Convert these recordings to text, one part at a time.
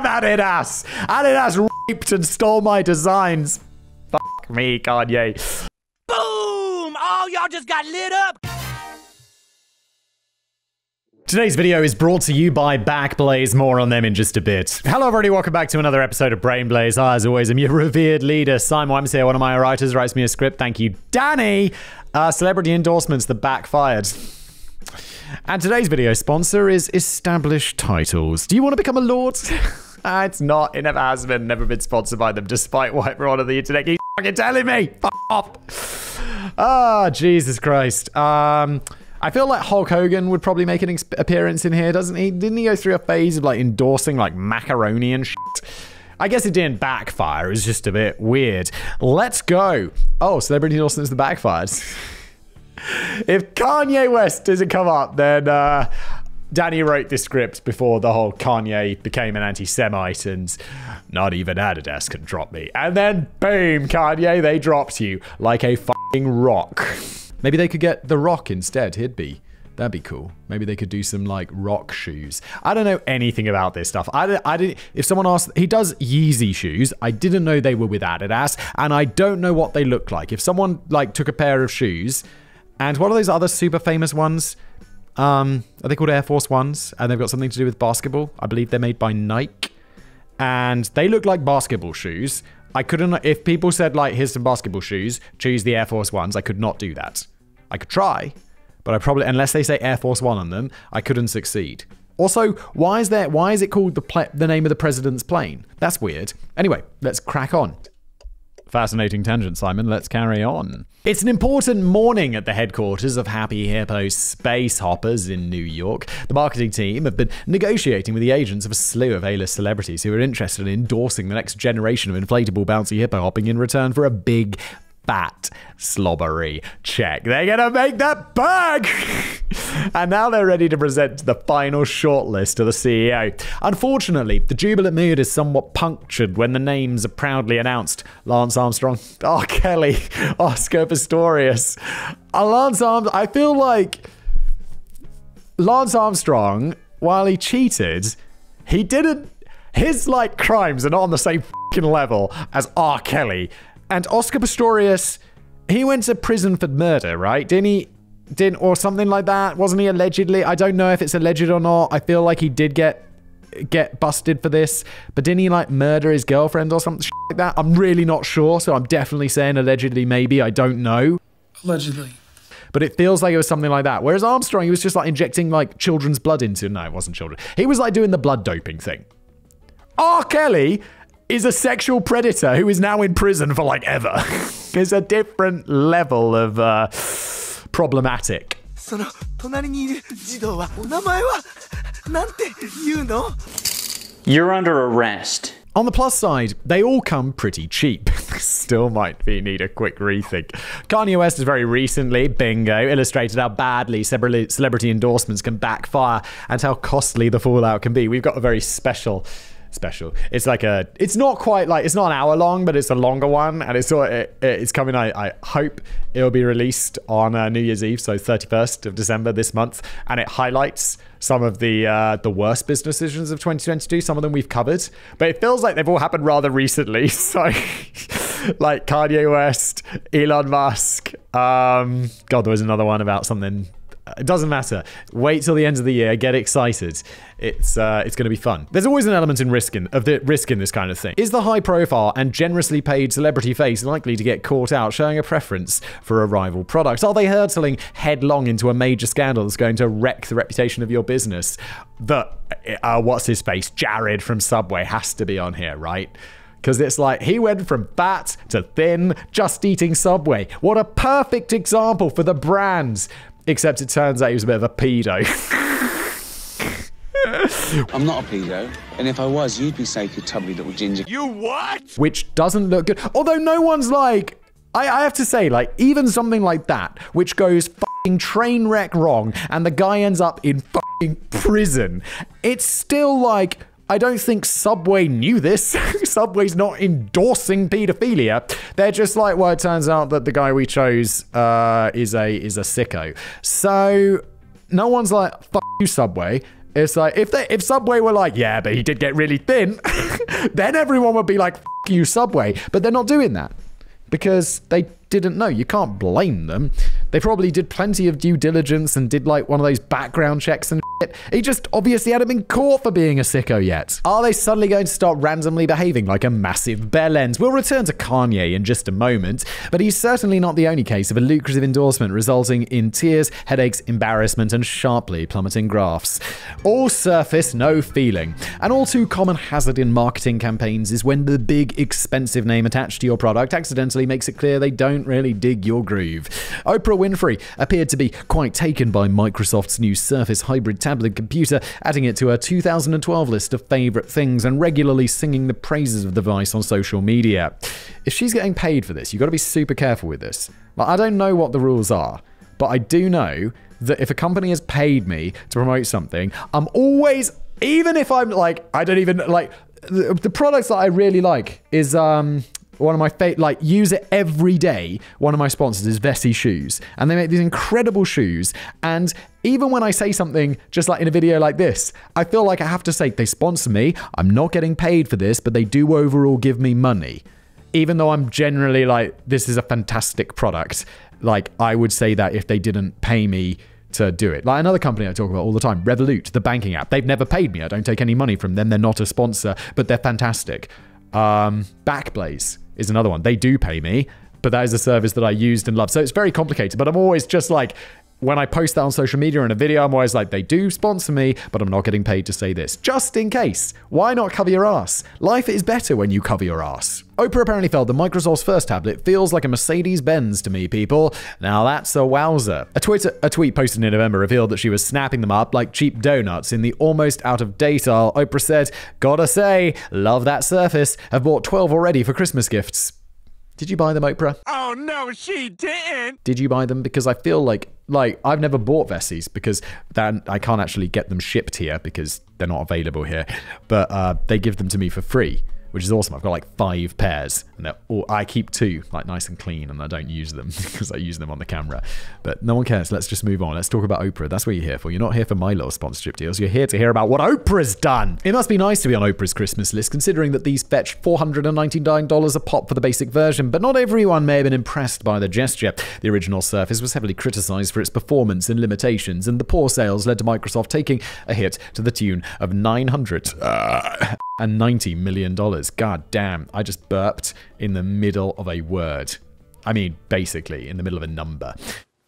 Damn Adidas! Adidas raped and stole my designs. Fuck me, Kanye. Boom! Oh, y'all just got lit up. Today's video is brought to you by Backblaze. More on them in just a bit. Hello, everybody. Welcome back to another episode of Brainblaze. I, as always, I'm your revered leader, Simon Whistler here. One of my writers writes me a script. Thank you, Danny. Uh, celebrity endorsements that backfired. And today's video sponsor is Established Titles. Do you want to become a lord? Ah, it's not. It never has been. Never been sponsored by them, despite what everyone on the internet keeps fucking telling me. Fuck off. Ah, Jesus Christ. Um. I feel like Hulk Hogan would probably make an appearance in here, doesn't he? Didn't he go through a phase of like endorsing like macaroni and shit? I guess it didn't backfire. It was just a bit weird. Let's go. Oh, celebrity endorsements that backfired. if Kanye West doesn't come up, then uh, Danny wrote this script before the whole Kanye became an anti Semite and not even Adidas can drop me. And then, boom, Kanye, they dropped you like a fucking rock. Maybe they could get The Rock instead. He'd be. That'd be cool. Maybe they could do some like rock shoes. I don't know anything about this stuff. I, I didn't. If someone asked, he does Yeezy shoes. I didn't know they were with Adidas, and I don't know what they look like. If someone like took a pair of shoes, and what are those other super famous ones? Um, are they called Air Force Ones? And they've got something to do with basketball. I believe they're made by Nike and they look like basketball shoes. I couldn't, if people said, like, here's some basketball shoes, choose the Air Force Ones, I could not do that. I could try, but I probably, unless they say Air Force One on them, I couldn't succeed. Also, why is there, why is it called the, the name of the president's plane? That's weird. Anyway, let's crack on. Fascinating tangent, Simon. Let's carry on. It's an important morning at the headquarters of Happy Hippo Space Hoppers in New York. The marketing team have been negotiating with the agents of a slew of A-list celebrities who are interested in endorsing the next generation of inflatable bouncy hippo hopping in return for a big fat slobbery check. They're gonna make that bag! and now they're ready to present the final shortlist to the CEO. Unfortunately, the jubilant mood is somewhat punctured when the names are proudly announced. Lance Armstrong, R. Kelly, Oscar Pistorius. Uh, Lance Armstrong, I feel like Lance Armstrong, while he cheated, he didn't. His like crimes are not on the same level as R. Kelly and Oscar Pistorius. He went to prison for murder, right? Didn't he? Didn't or something like that? Wasn't he allegedly? I don't know if it's alleged or not. I feel like he did get get busted for this, but didn't he like murder his girlfriend or something like that? I'm really not sure, so I'm definitely saying allegedly. Maybe I don't know Allegedly. but it feels like it was something like that. Whereas Armstrong, he was just like injecting like children's blood into. No, it wasn't children. He was like doing the blood doping thing. R. Kelly is a sexual predator who is now in prison for like ever. it's a different level of uh, problematic. その隣にいる児童はお名前はなんて言うの You're under arrest. On the plus side, they all come pretty cheap. Still might be need a quick rethink. Kanye West has very recently, bingo, illustrated how badly celebrity celebrity endorsements can backfire and how costly the fallout can be. We've got a very special special. It's like a it's not quite like it's not an hour long, but it's a longer one and it's it, it's coming I, I hope it'll be released on uh, New Year's Eve, so 31st of December this month, and it highlights some of the uh, the worst business decisions of 2022. Some of them we've covered, but it feels like they've all happened rather recently. So, like Kanye West, Elon Musk. Um, God, there was another one about something. It doesn't matter. Wait till the end of the year. Get excited. It's uh, it's going to be fun. There's always an element in risk in, of the risk in this kind of thing. Is the high profile and generously paid celebrity face likely to get caught out showing a preference for a rival product? Are they hurtling headlong into a major scandal that's going to wreck the reputation of your business? That uh, what's his face? Jared from Subway has to be on here, right? Because it's like he went from fat to thin just eating Subway. What a perfect example for the brands. Except it turns out he was a bit of a pedo. I'm not a pedo, and if I was, you'd be safe, you tubby little ginger. You what? Which doesn't look good. Although no one's like, I, I have to say, like, even something like that, which goes fucking train wreck wrong, and the guy ends up in fucking prison, it's still like, I don't think Subway knew this. Subway's not endorsing pedophilia. They're just like, well, it turns out that the guy we chose uh, is a is a sicko. So no one's like, fuck you, Subway. It's like if they if Subway were like, yeah, but he did get really thin, then everyone would be like, you Subway. But they're not doing that because they didn't know. You can't blame them. They probably did plenty of due diligence and did like one of those background checks and. He just obviously hadn't been caught for being a sicko yet. Are they suddenly going to start randomly behaving like a massive bellend? We'll return to Kanye in just a moment, but he's certainly not the only case of a lucrative endorsement resulting in tears, headaches, embarrassment, and sharply plummeting graphs. All surface, no feeling. An all too common hazard in marketing campaigns is when the big, expensive name attached to your product accidentally makes it clear they don't really dig your groove. Oprah Winfrey appeared to be quite taken by Microsoft's new Surface hybrid tablet computer, adding it to her 2012 list of favorite things and regularly singing the praises of the device on social media. If she's getting paid for this, you've got to be super careful with this. Like, I don't know what the rules are, but I do know that if a company has paid me to promote something, I'm always, even if I'm like, I don't even like, the, the products that I really like is um one of my favorite, like, use it every day. One of my sponsors is Vessi Shoes, and they make these incredible shoes. And even when I say something just like in a video like this, I feel like I have to say they sponsor me. I'm not getting paid for this, but they do overall give me money. Even though I'm generally like, this is a fantastic product. Like, I would say that if they didn't pay me to do it. Like another company I talk about all the time, Revolut, the banking app. They've never paid me. I don't take any money from them. They're not a sponsor, but they're fantastic. Um, Backblaze is another one. They do pay me, but that is a service that I used and loved. So it's very complicated, but I'm always just like, when I post that on social media in a video, I'm always like, they do sponsor me, but I'm not getting paid to say this. Just in case. Why not cover your ass? Life is better when you cover your ass. Oprah apparently felt that Microsoft's first tablet feels like a Mercedes Benz to me, people. Now that's a wowzer. A tweet, a tweet posted in November revealed that she was snapping them up like cheap donuts in the almost out of date aisle. Oprah said, Gotta say, love that Surface. Have bought 12 already for Christmas gifts. Did you buy them, Oprah? Oh no, she didn't. Did you buy them? Because I feel like like I've never bought Vessies because then I can't actually get them shipped here because they're not available here. But uh, they give them to me for free, which is awesome. I've got like five pairs, and all, I keep two like nice and clean, and I don't use them because I use them on the camera. But no one cares. Let's just move on. Let's talk about Oprah. That's what you're here for. You're not here for my little sponsorship deals. You're here to hear about what Oprah's done. It must be nice to be on Oprah's Christmas list, considering that these fetch $499 a pop for the basic version. But not everyone may have been impressed by the gesture. The original Surface was heavily criticized for its performance and limitations, and the poor sales led to Microsoft taking a hit to the tune of 900 uh, and 90 million dollars. God damn, I just burped in the middle of a word. I mean, basically, in the middle of a number.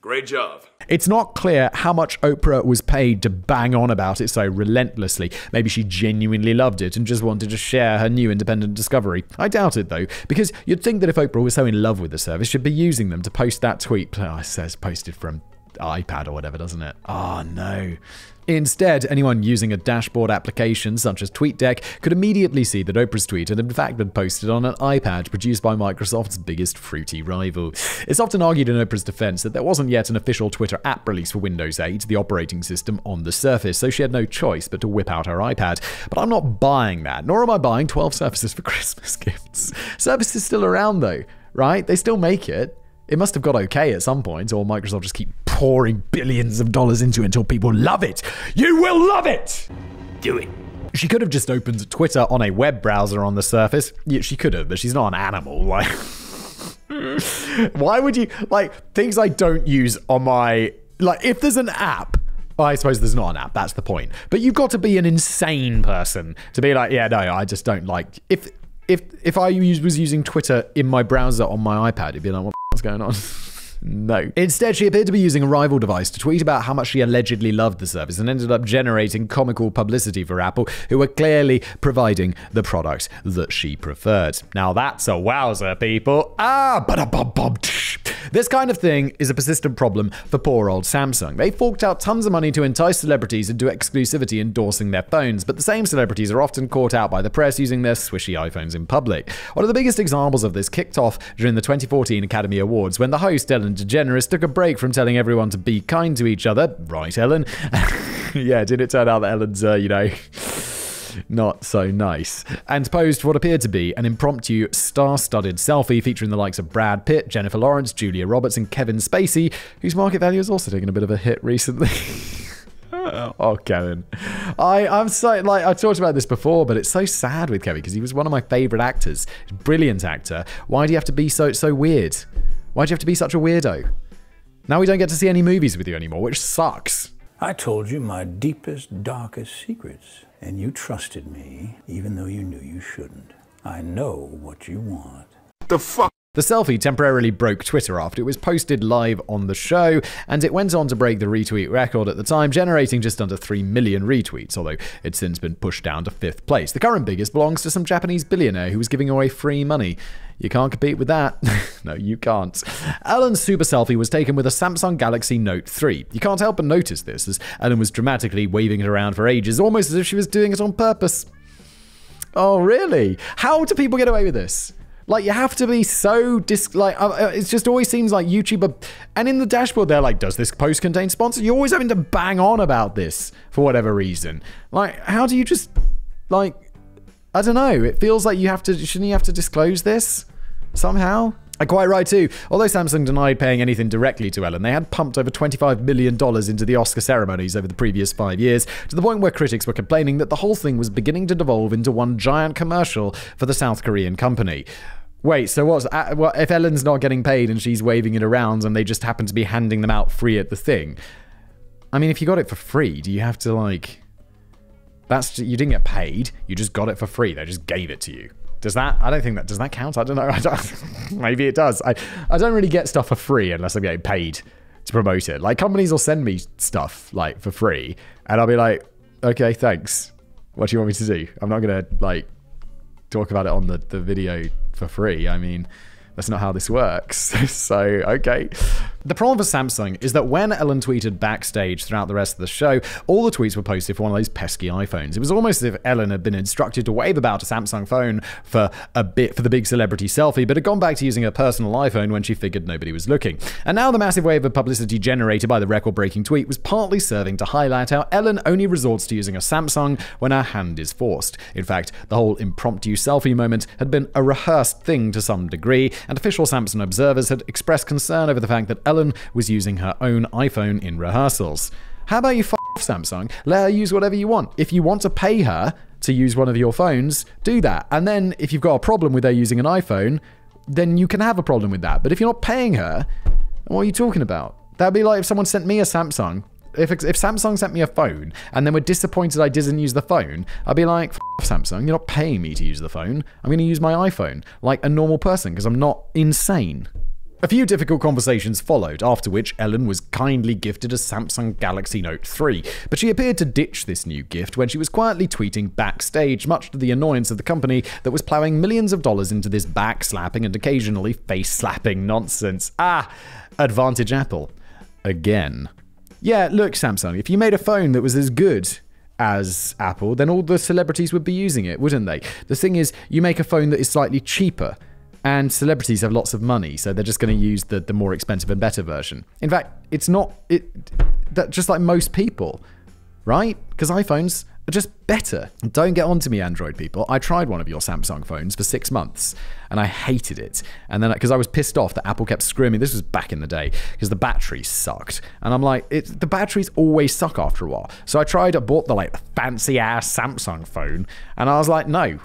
Great job. It's not clear how much Oprah was paid to bang on about it so relentlessly. Maybe she genuinely loved it and just wanted to share her new independent discovery. I doubt it though, because you'd think that if Oprah was so in love with the Surface, she'd be using them to post that tweet. Oh, it says posted from iPad or whatever, doesn't it? Oh no. Instead, anyone using a dashboard application such as TweetDeck could immediately see that Oprah's tweet had in fact been posted on an iPad produced by Microsoft's biggest fruity rival. It's often argued in Oprah's defense that there wasn't yet an official Twitter app release for Windows 8, the operating system on the Surface, so she had no choice but to whip out her iPad. But I'm not buying that, nor am I buying 12 Surfaces for Christmas gifts. Surface is still around though, right? They still make it. It must have got okay at some point, or Microsoft just keep pouring billions of dollars into it until people love it. You will love it! Do it. She could have just opened Twitter on a web browser on the surface. Yeah, she could have, but she's not an animal. Like, why would you like things I don't use on my like? If there's an app, well, I suppose there's not an app. That's the point. But you've got to be an insane person to be like, yeah, no, I just don't like. If if if I use, was using Twitter in my browser on my iPad, it'd be like, what's going on? No. Instead, she appeared to be using a rival device to tweet about how much she allegedly loved the Surface and ended up generating comical publicity for Apple, who were clearly providing the product that she preferred. Now that's a wowzer, people. Ah, ba This kind of thing is a persistent problem for poor old Samsung. They forked out tons of money to entice celebrities into exclusivity endorsing their phones, but the same celebrities are often caught out by the press using their swishy iPhones in public. One of the biggest examples of this kicked off during the 2014 Academy Awards when the host, Ellen DeGeneres, took a break from telling everyone to be kind to each other. Right, Ellen? yeah, did it turn out that Ellen's, uh, you know not so nice, and posed what appeared to be an impromptu star studded selfie featuring the likes of Brad Pitt, Jennifer Lawrence, Julia Roberts, and Kevin Spacey, whose market value has also taken a bit of a hit recently. oh, Kevin. I, I'm so, like, I talked about this before, but it's so sad with Kevin because he was one of my favorite actors. Brilliant actor. Why do you have to be so, so weird? Why do you have to be such a weirdo? Now we don't get to see any movies with you anymore, which sucks. I told you my deepest, darkest secrets, and you trusted me, even though you knew you shouldn't. I know what you want. The fuck? The selfie temporarily broke Twitter after it was posted live on the show, and it went on to break the retweet record at the time, generating just under 3 million retweets, although it's since been pushed down to fifth place. The current biggest belongs to some Japanese billionaire who was giving away free money. You can't compete with that. no, you can't. Ellen's super selfie was taken with a Samsung Galaxy Note 3. You can't help but notice this, as Ellen was dramatically waving it around for ages, almost as if she was doing it on purpose. Oh, really? How do people get away with this? Like you have to be so dis like uh, uh, it just always seems like YouTuber and in the dashboard they're like, does this post contain sponsor? You're always having to bang on about this for whatever reason. Like, how do you just like I don't know. It feels like you have to shouldn't you have to disclose this somehow? And quite right too. Although Samsung denied paying anything directly to Ellen, they had pumped over $25 million into the Oscar ceremonies over the previous five years, to the point where critics were complaining that the whole thing was beginning to devolve into one giant commercial for the South Korean company. Wait, so what's uh, what if Ellen's not getting paid and she's waving it around and they just happen to be handing them out free at the thing? I mean, if you got it for free, do you have to like? That's you didn't get paid. You just got it for free. They just gave it to you. Does that? I don't think that does that count. I don't know. I don't, maybe it does. I I don't really get stuff for free unless I'm getting paid to promote it. Like companies will send me stuff like for free, and I'll be like, okay, thanks. What do you want me to do? I'm not gonna like talk about it on the the video for free. I mean, that's not how this works. so, okay. The problem for Samsung is that when Ellen tweeted backstage throughout the rest of the show, all the tweets were posted for one of those pesky iPhones. It was almost as if Ellen had been instructed to wave about a Samsung phone for a bit for the big celebrity selfie, but had gone back to using her personal iPhone when she figured nobody was looking. And now the massive wave of publicity generated by the record breaking tweet was partly serving to highlight how Ellen only resorts to using a Samsung when her hand is forced. In fact, the whole impromptu selfie moment had been a rehearsed thing to some degree, and official Samsung observers had expressed concern over the fact that Ellen was using her own iPhone in rehearsals. How about you f off Samsung? Let her use whatever you want. If you want to pay her to use one of your phones, do that. And then if you've got a problem with her using an iPhone, then you can have a problem with that. But if you're not paying her, what are you talking about? That'd be like if someone sent me a Samsung. If, if Samsung sent me a phone and then were disappointed I didn't use the phone, I'd be like, Samsung, you're not paying me to use the phone. I'm going to use my iPhone like a normal person because I'm not insane. A few difficult conversations followed, after which Ellen was kindly gifted a Samsung Galaxy Note 3. But she appeared to ditch this new gift when she was quietly tweeting backstage, much to the annoyance of the company that was ploughing millions of dollars into this backslapping and occasionally face slapping nonsense. Ah, Advantage Apple. Again. Yeah, look, Samsung, if you made a phone that was as good as Apple, then all the celebrities would be using it, wouldn't they? The thing is, you make a phone that is slightly cheaper and celebrities have lots of money, so they're just going to use the, the more expensive and better version. In fact, it's not it that just like most people, right? Because iPhones are just better. Don't get on to me, Android people. I tried one of your Samsung phones for six months and I hated it. And then because I was pissed off that Apple kept screwing me. This was back in the day because the battery sucked, and I'm like, the batteries always suck after a while. So I tried. I bought the like fancy ass Samsung phone, and I was like, no,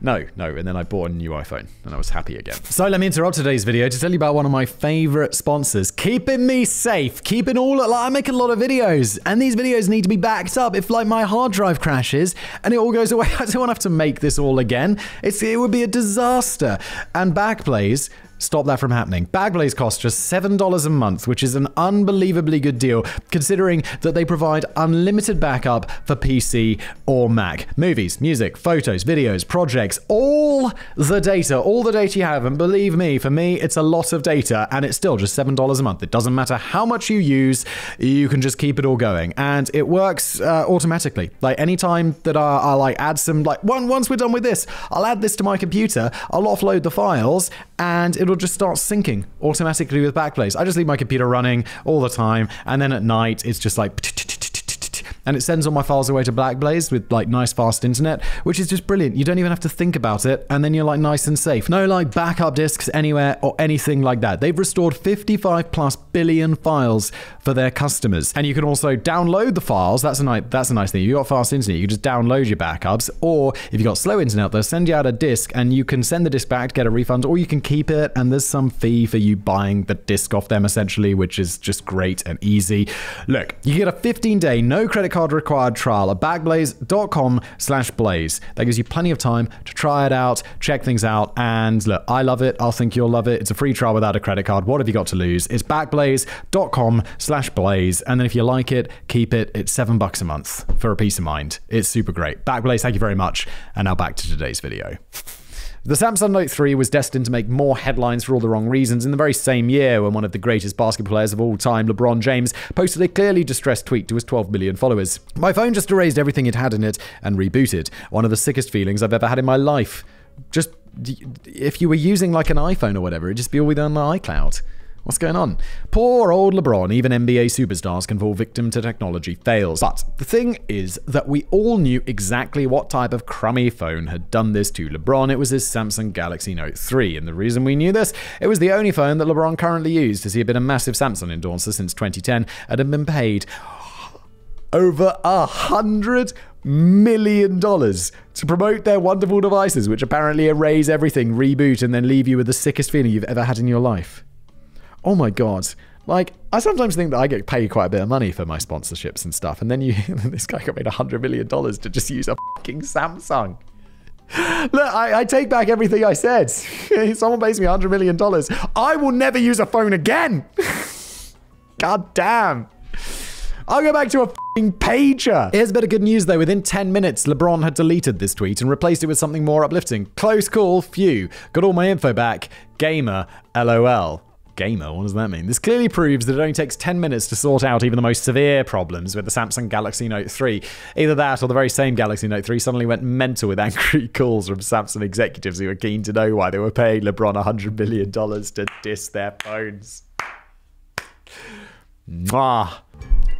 no, no. And then I bought a new iPhone and I was happy again. So let me interrupt today's video to tell you about one of my favorite sponsors, keeping me safe, keeping all, like, I make a lot of videos and these videos need to be backed up. If like my hard drive crashes and it all goes away, I don't want to have to make this all again. It's, it would be a disaster. And Backblaze stop that from happening. Backblaze costs just $7 a month, which is an unbelievably good deal considering that they provide unlimited backup for PC or Mac. Movies, music, photos, videos, projects, all the data, all the data you have. And believe me, for me, it's a lot of data and it's still just $7 a month. It doesn't matter how much you use, you can just keep it all going. And it works uh, automatically. Like anytime that I, I like add some, like one, once we're done with this, I'll add this to my computer, I'll offload the files and it'll just start syncing automatically with Backblaze. I just leave my computer running all the time, and then at night it's just like and it sends all my files away to Backblaze with like nice fast internet, which is just brilliant. You don't even have to think about it, and then you're like nice and safe. No like backup disks anywhere or anything like that. They've restored 55 plus billion files for their customers, and you can also download the files. That's a nice that's a nice thing. You got fast internet, you can just download your backups, or if you got slow internet, they'll send you out a disk, and you can send the disk back to get a refund, or you can keep it, and there's some fee for you buying the disk off them essentially, which is just great and easy. Look, you get a 15 day no credit card required trial at backblaze.com slash blaze. That gives you plenty of time to try it out, check things out, and look, I love it. I'll think you'll love it. It's a free trial without a credit card. What have you got to lose? It's backblaze.com slash blaze. And then if you like it, keep it. It's seven bucks a month for a peace of mind. It's super great. Backblaze, thank you very much. And now back to today's video. The Samsung Note 3 was destined to make more headlines for all the wrong reasons in the very same year when one of the greatest basketball players of all time, LeBron James, posted a clearly distressed tweet to his 12 million followers. My phone just erased everything it had in it and rebooted. One of the sickest feelings I've ever had in my life. Just if you were using like an iPhone or whatever, it'd just be all within the um, iCloud. What's going on? Poor old LeBron, even NBA superstars can fall victim to technology fails. But the thing is that we all knew exactly what type of crummy phone had done this to LeBron. It was his Samsung Galaxy Note 3. And the reason we knew this, it was the only phone that LeBron currently used, as he had been a massive Samsung endorser since 2010 and had been paid over a hundred million dollars to promote their wonderful devices, which apparently erase everything, reboot, and then leave you with the sickest feeling you've ever had in your life. Oh my god. Like, I sometimes think that I get paid quite a bit of money for my sponsorships and stuff, and then you this guy got paid a hundred million dollars to just use a fucking Samsung. Look, I, I, take back everything I said. Someone pays me $100 million. I will never use a phone again. God damn. I'll go back to a fucking pager. Here's a bit of good news though. Within 10 minutes, LeBron had deleted this tweet and replaced it with something more uplifting. Close call, phew. Got all my info back. Gamer, lol gamer. What does that mean? This clearly proves that it only takes 10 minutes to sort out even the most severe problems with the Samsung Galaxy Note 3. Either that or the very same Galaxy Note 3 suddenly went mental with angry calls from Samsung executives who were keen to know why they were paying LeBron $100 billion to diss their phones. Mwah.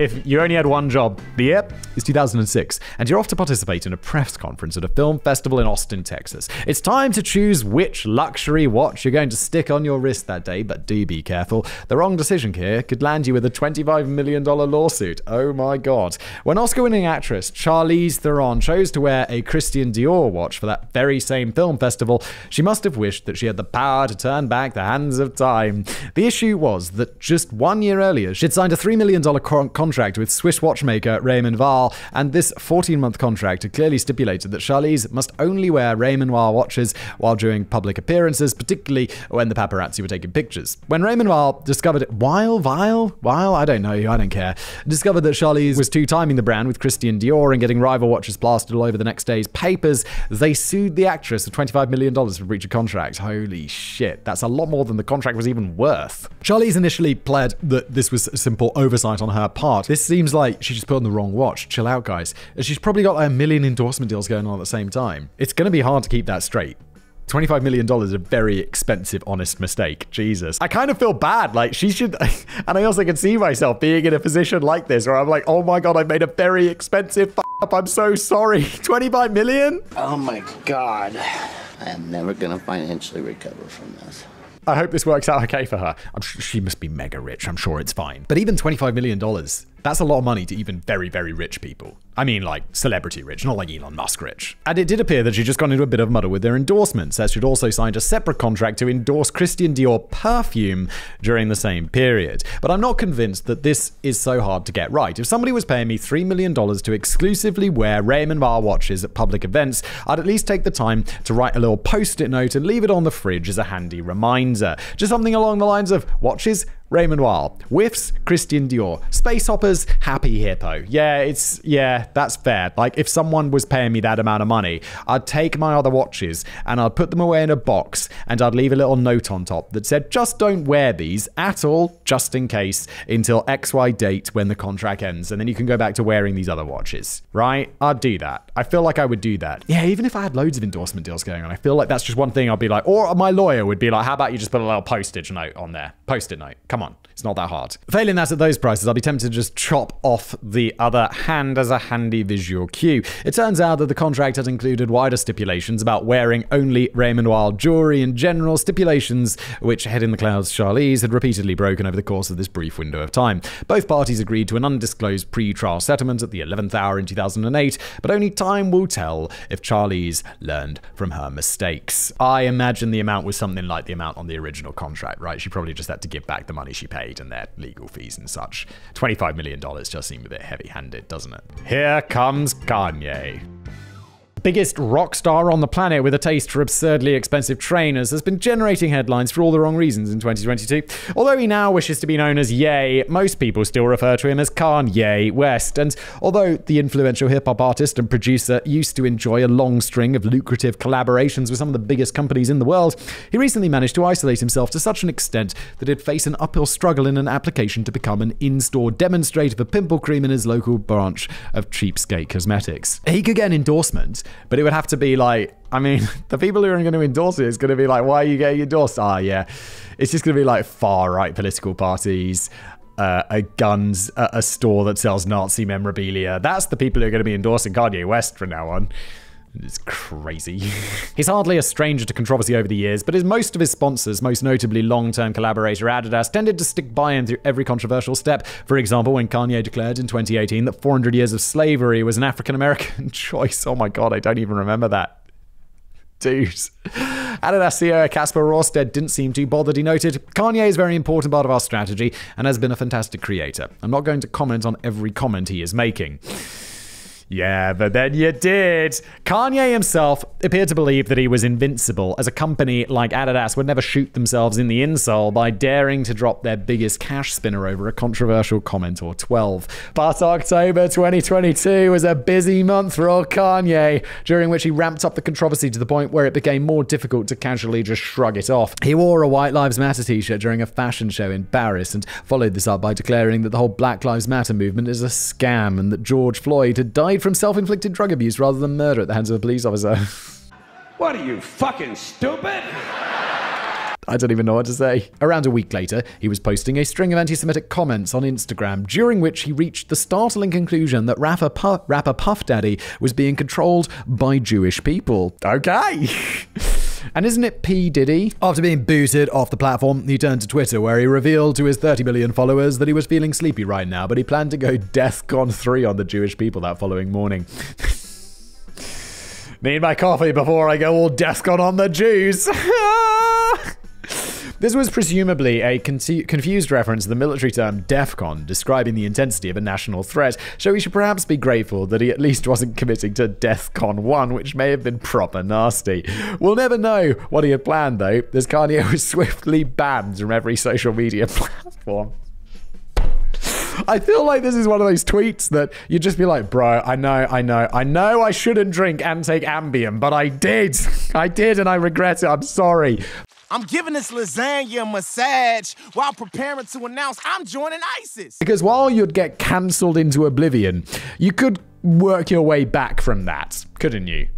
If you only had one job, the year is 2006, and you're off to participate in a press conference at a film festival in Austin, Texas. It's time to choose which luxury watch you're going to stick on your wrist that day, but do be careful. The wrong decision here could land you with a $25 million lawsuit. Oh my god. When Oscar winning actress Charlize Theron chose to wear a Christian Dior watch for that very same film festival, she must have wished that she had the power to turn back the hands of time. The issue was that just one year earlier, she'd signed a $3 million contract contract with Swiss watchmaker Raymond Weil, and this 14 month contract clearly stipulated that Charlize must only wear Raymond Weil watches while doing public appearances, particularly when the paparazzi were taking pictures. When Raymond Weil discovered it, Weil, Weil, I don't know, I don't care, discovered that Charlize was two timing the brand with Christian Dior and getting rival watches plastered all over the next day's papers, they sued the actress for $25 million for breach of contract. Holy shit, that's a lot more than the contract was even worth. Charlize initially pled that this was a simple oversight on her part This seems like she just put on the wrong watch. Chill out, guys. She's probably got like a million endorsement deals going on at the same time. It's going to be hard to keep that straight. $25 million is a very expensive, honest mistake. Jesus. I kind of feel bad. Like, she should. And I also can see myself being in a position like this where I'm like, oh my God, I made a very expensive up. I'm so sorry. 25 million? Oh my God. I am never going to financially recover from this. I hope this works out okay for her. Sure she must be mega rich. I'm sure it's fine. But even $25 million, that's a lot of money to even very, very rich people. I mean, like celebrity rich, not like Elon Musk rich. And it did appear that she'd just gone into a bit of muddle with their endorsements, as she'd also signed a separate contract to endorse Christian Dior perfume during the same period. But I'm not convinced that this is so hard to get right. If somebody was paying me $3 million to exclusively wear Raymond Weil watches at public events, I'd at least take the time to write a little post it note and leave it on the fridge as a handy reminder. Just something along the lines of watches Raymond Weil. Whiffs, Christian Dior. Space Hoppers, Happy Hippo. Yeah, it's, yeah, that's fair. Like, if someone was paying me that amount of money, I'd take my other watches and I'd put them away in a box and I'd leave a little note on top that said, just don't wear these at all, just in case, until XY date when the contract ends. And then you can go back to wearing these other watches, right? I'd do that. I feel like I would do that. Yeah, even if I had loads of endorsement deals going on, I feel like that's just one thing I'd be like, or my lawyer would be like, how about you just put a little postage note on there? Post it note. Come Come on. It's not that hard. Failing that at those prices, I'll be tempted to just chop off the other hand as a handy visual cue. It turns out that the contract had included wider stipulations about wearing only Raymond Weil jewelry in general, stipulations which Head in the Clouds Charlize had repeatedly broken over the course of this brief window of time. Both parties agreed to an undisclosed pre trial settlement at the 11th hour in 2008, but only time will tell if Charlize learned from her mistakes. I imagine the amount was something like the amount on the original contract, right? She probably just had to give back the money she paid and their legal fees and such. $25 million just seems a bit heavy handed, doesn't it? Here comes Kanye biggest rock star on the planet with a taste for absurdly expensive trainers, has been generating headlines for all the wrong reasons in 2022. Although he now wishes to be known as Ye, most people still refer to him as Kanye West. And although the influential hip hop artist and producer used to enjoy a long string of lucrative collaborations with some of the biggest companies in the world, he recently managed to isolate himself to such an extent that he'd face an uphill struggle in an application to become an in store demonstrator for pimple cream in his local branch of cheapskate cosmetics. He could get an endorsement but it would have to be like, I mean, the people who are going to endorse it is going to be like, why are you getting endorsed? Ah, yeah. It's just going to be like far right political parties. Uh, a guns, a, a store that sells Nazi memorabilia. That's the people who are going to be endorsing Kanye West from now on. It's crazy. He's hardly a stranger to controversy over the years, but as most of his sponsors, most notably long term collaborator Adidas, tended to stick by him through every controversial step. For example, when Kanye declared in 2018 that 400 years of slavery was an African American choice. Oh my god, I don't even remember that. Dude. Adidas CEO Kasper Rorsted didn't seem too bothered. He noted, Kanye is a very important part of our strategy and has been a fantastic creator. I'm not going to comment on every comment he is making. Yeah, but then you did. Kanye himself appeared to believe that he was invincible, as a company like Adidas would never shoot themselves in the insole by daring to drop their biggest cash spinner over a controversial comment or 12. But October 2022 was a busy month for old Kanye, during which he ramped up the controversy to the point where it became more difficult to casually just shrug it off. He wore a White Lives Matter t shirt during a fashion show in Paris and followed this up by declaring that the whole Black Lives Matter movement is a scam and that George Floyd had died from self inflicted drug abuse rather than murder at the hands of a police officer. What are you, fucking stupid? I don't even know what to say. Around a week later, he was posting a string of anti Semitic comments on Instagram, during which he reached the startling conclusion that rapper, Puff, rapper Puff Daddy was being controlled by Jewish people. Okay. And isn't it P. Diddy? After being booted off the platform, he turned to Twitter, where he revealed to his 30 million followers that he was feeling sleepy right now, but he planned to go DEFCON 3 on the Jewish people that following morning. Need my coffee before I go all DEFCON on the Jews. This was presumably a con- confused reference to the military term DEFCON, describing the intensity of a national threat, so we should perhaps be grateful that he at least wasn't committing to DEFCON 1, which may have been proper nasty. We'll never know what he had planned, though, as Kanye was swiftly banned from every social media platform. I feel like this is one of those tweets that you'd just be like, bro, I know, I know, I know I shouldn't drink and take Ambien, but I did. I did and I regret it. I'm sorry. I'm giving this lasagna a massage while preparing to announce I'm joining ISIS. Because while you'd get cancelled into oblivion, you could work your way back from that, couldn't you?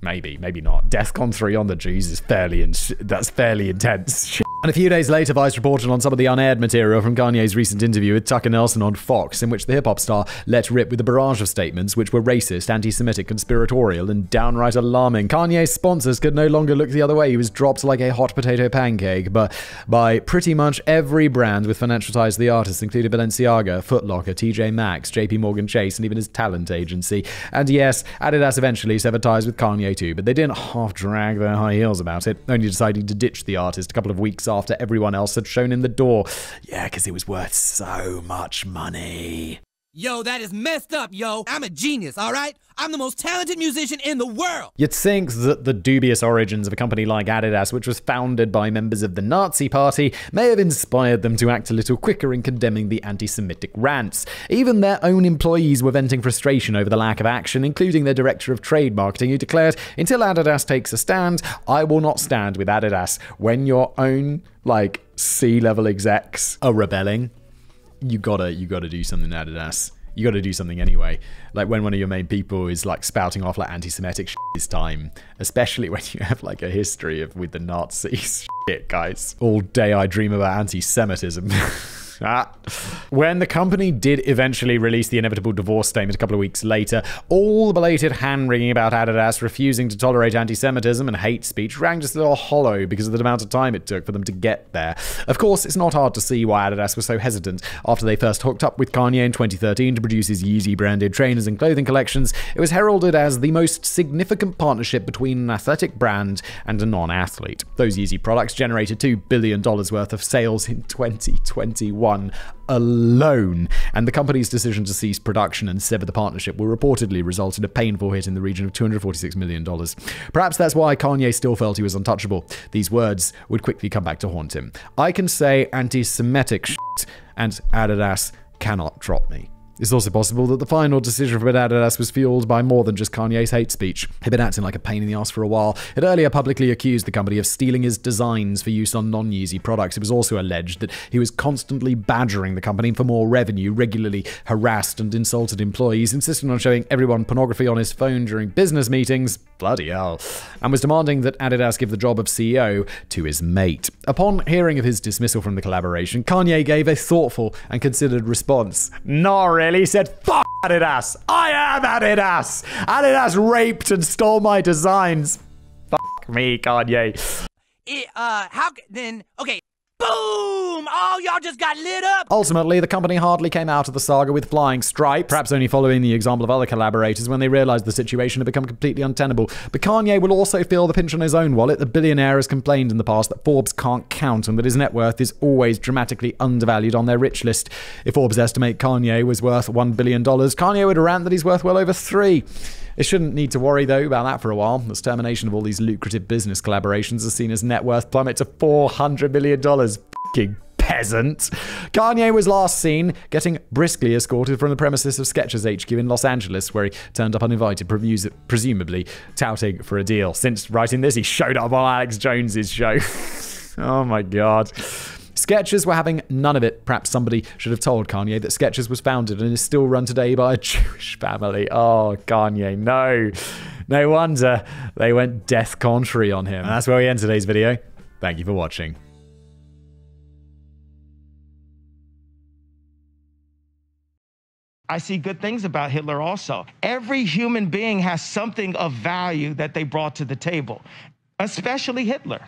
Maybe, maybe not. DEFCON 3 on the Jews is fairly, that's fairly intense. And a few days later, Vice reported on some of the unaired material from Kanye's recent interview with Tucker Nelson on Fox, in which the hip hop star let rip with a barrage of statements which were racist, anti Semitic, conspiratorial, and downright alarming. Kanye's sponsors could no longer look the other way. He was dropped like a hot potato pancake but by pretty much every brand with financial ties to the artist, including Balenciaga, Footlocker, TJ Maxx, JP Morgan Chase, and even his talent agency. And yes, Adidas eventually severed ties with Kanye too, but they didn't half drag their high heels about it, only deciding to ditch the artist a couple of weeks after everyone else had shown him the door. Yeah, because it was worth so much money. Yo, that is messed up, yo. I'm a genius, all right? I'm the most talented musician in the world. You'd think that the dubious origins of a company like Adidas, which was founded by members of the Nazi Party, may have inspired them to act a little quicker in condemning the anti Semitic rants. Even their own employees were venting frustration over the lack of action, including their director of trade marketing, who declared, Until Adidas takes a stand, I will not stand with Adidas. When your own, like, C level execs are rebelling, you gotta you gotta do something Adidas. you got to do something anyway. Like when one of your main people is like spouting off like anti-Semitic shit this time, especially when you have like a history of with the Nazis. Shit, guys. All day I dream about anti-Semitism. Ah. When the company did eventually release the inevitable divorce statement a couple of weeks later, all the belated hand wringing about Adidas refusing to tolerate anti Semitism and hate speech rang just a little hollow because of the amount of time it took for them to get there. Of course, it's not hard to see why Adidas was so hesitant. After they first hooked up with Kanye in 2013 to produce his Yeezy branded trainers and clothing collections, it was heralded as the most significant partnership between an athletic brand and a non athlete. Those Yeezy products generated $2 billion worth of sales in 2021 alone, and the company's decision to cease production and sever the partnership will reportedly result in a painful hit in the region of $246 million. Perhaps that's why Kanye still felt he was untouchable. These words would quickly come back to haunt him. I can say anti Semitic and Adidas cannot drop me. It's also possible that the final decision from Adidas was fueled by more than just Kanye's hate speech. He'd been acting like a pain in the ass for a while. It earlier publicly accused the company of stealing his designs for use on non Yeezy products. It was also alleged that he was constantly badgering the company for more revenue, regularly harassed and insulted employees, insisting on showing everyone pornography on his phone during business meetings. Bloody hell. And was demanding that Adidas give the job of CEO to his mate. Upon hearing of his dismissal from the collaboration, Kanye gave a thoughtful and considered response. Not really. He said, Fuck Adidas. I am Adidas. Adidas raped and stole my designs. Fuck me, Kanye. It, uh, how then? Okay, boom! Oh, y'all just got lit up. Ultimately, the company hardly came out of the saga with flying stripes, perhaps only following the example of other collaborators when they realized the situation had become completely untenable. But Kanye will also feel the pinch on his own wallet. The billionaire has complained in the past that Forbes can't count and that his net worth is always dramatically undervalued on their rich list. If Forbes estimate Kanye was worth $1 billion, Kanye would rant that he's worth well over three. It shouldn't need to worry, though, about that for a while, as termination of all these lucrative business collaborations has seen his net worth plummet to $400 million. Fucking peasant. Kanye was last seen getting briskly escorted from the premises of Skechers HQ in Los Angeles, where he turned up uninvited, presumably touting for a deal. Since writing this, he showed up on Alex Jones's show. oh my god. Skechers were having none of it. Perhaps somebody should have told Kanye that Skechers was founded and is still run today by a Jewish family. Oh, Kanye, no. No wonder they went DEFCON 3 on him. And that's where we end today's video. Thank you for watching. I see good things about Hitler also. Every human being has something of value that they brought to the table, especially Hitler.